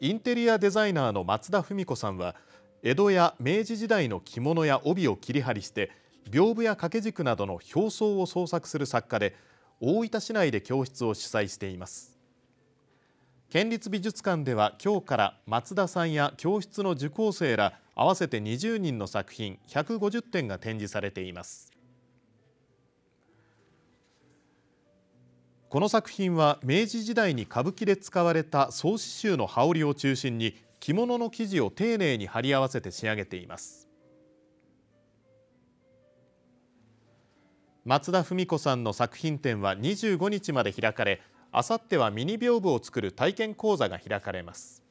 インテリアデザイナーの松田文子さんは江戸や明治時代の着物や帯を切り張りして屏風や掛け軸などの表層を創作する作家で大分市内で教室を主催しています。県立美術館では今日から松田さんや教室の受講生ら合わせて20人の作品150点が展示されています。この作品は明治時代に歌舞伎で使われた総刺繍の羽織を中心に着物の生地を丁寧に貼り合わせて仕上げています。松田文子さんの作品展は25日まで開かれあさってはミニ屏風を作る体験講座が開かれます。